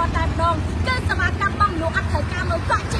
រដ្ឋតែម្ដងគឺសមាគមបងមនុស្សអត់ត្រូវការមើលកក់ជិះ